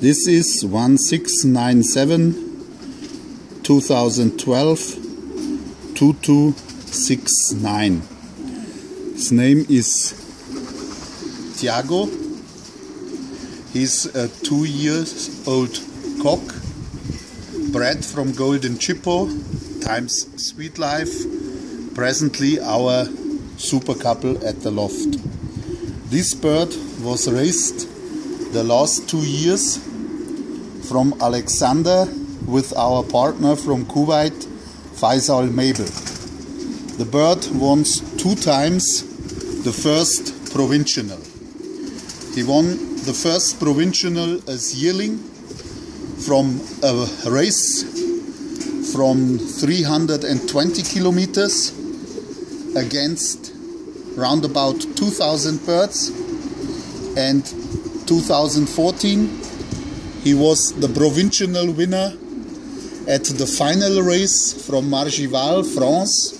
This is 1697 2012 2269. His name is Thiego. He's a two years old cock, bred from Golden Chipo times Sweet Life, presently our super couple at the loft. This bird was raised the last two years from Alexander with our partner from Kuwait, Faisal Mabel. The bird won two times the first provincial. He won the first provincial as yearling from a race from 320 kilometers against round about 2000 birds and 2014 he was the provincial winner at the final race from Margival, France.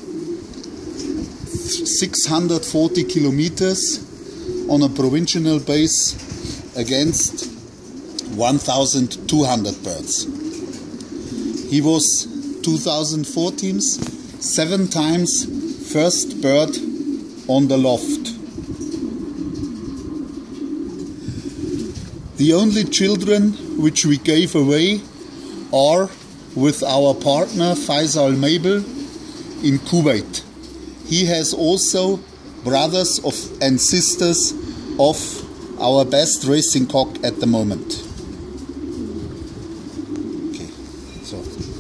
640 kilometers on a provincial base against 1200 birds. He was 2014's seven times first bird on the loft. The only children which we gave away are with our partner Faisal Mabel in Kuwait. He has also brothers of, and sisters of our best racing cock at the moment. Okay, so.